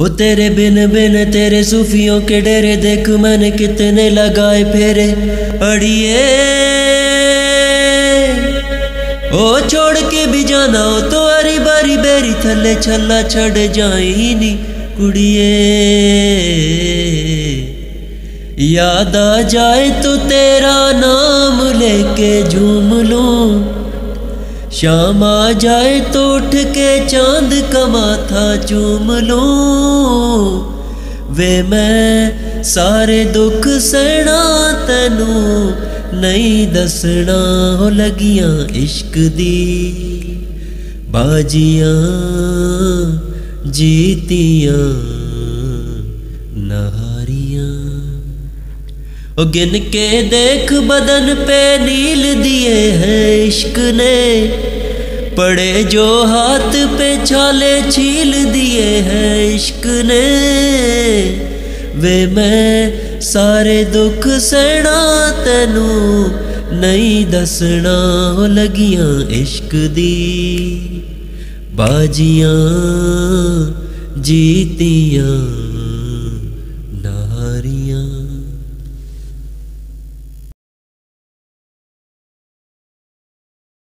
ओ तेरे बिन बिन तेरे सूफियों के डेरे देख मैंने कितने लगाए फेरे। अड़िए। ओ छोड़ के भी जाना हो तो अरी बारी बेरी थले छला छड़ जाई नी, कुड़िए। याद आ जाए तो तेरा नाम लेके झूम लूँ। शाम आ जाए तो उठ के चाँद का माथा चूम लूँ। वे मैं सारे दुख सहना तेनू नहीं दसना हो लगियाँ इश्क दी। बाजियाँ जीतियाँ, नहारियाँ। गिन के देख बदन पे नील दिए हैं इश्क ने पड़े जो हाथ पे छाले छील दिए हैं इश्क ने। वे मैं सारे दुख सहना तेनू नहीं दसना हो लगियाँ इश्क दी। बाजियाँ जीतियाँ